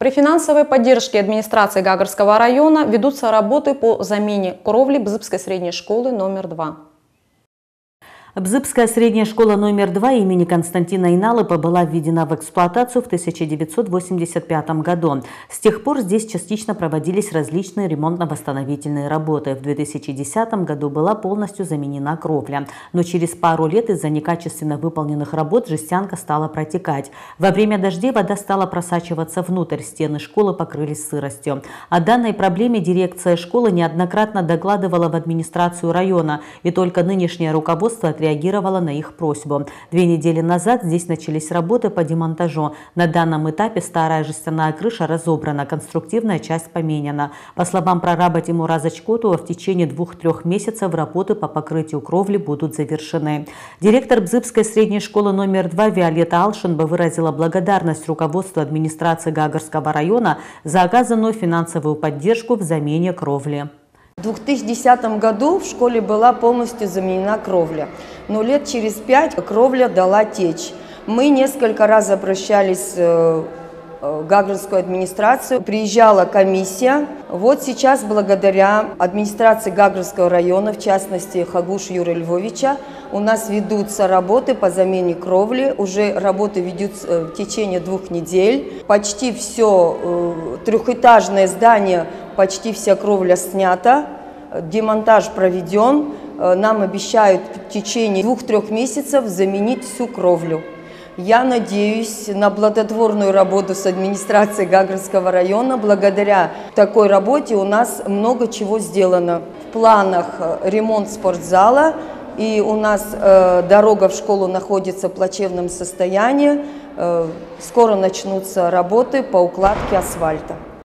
При финансовой поддержке администрации Гагарского района ведутся работы по замене кровли Бзыбской средней школы номер 2. Бзыбская средняя школа номер 2 имени Константина Иналыпа была введена в эксплуатацию в 1985 году. С тех пор здесь частично проводились различные ремонтно-восстановительные работы. В 2010 году была полностью заменена кровля. Но через пару лет из-за некачественно выполненных работ жестянка стала протекать. Во время дождей вода стала просачиваться внутрь, стены школы покрылись сыростью. О данной проблеме дирекция школы неоднократно докладывала в администрацию района, и только нынешнее руководство отреагировала на их просьбу. Две недели назад здесь начались работы по демонтажу. На данном этапе старая жестяная крыша разобрана, конструктивная часть поменена. По словам прораба Тимура Зачкотова, в течение двух-трех месяцев работы по покрытию кровли будут завершены. Директор Бзыбской средней школы номер 2 Виолетта Алшинба выразила благодарность руководству администрации Гагарского района за оказанную финансовую поддержку в замене кровли. В 2010 году в школе была полностью заменена кровля, но лет через пять кровля дала течь. Мы несколько раз обращались э, в Гагринскую администрацию, приезжала комиссия. Вот сейчас благодаря администрации Гагринского района, в частности Хагуш Юрия Львовича, у нас ведутся работы по замене кровли. Уже работы ведутся э, в течение двух недель. Почти все э, трехэтажное здание почти вся кровля снята, демонтаж проведен. Э, нам обещают в течение двух-трех месяцев заменить всю кровлю. Я надеюсь на плодотворную работу с администрацией Гагрского района. Благодаря такой работе у нас много чего сделано. В планах э, ремонт спортзала, и у нас э, дорога в школу находится в плачевном состоянии. Э, скоро начнутся работы по укладке асфальта.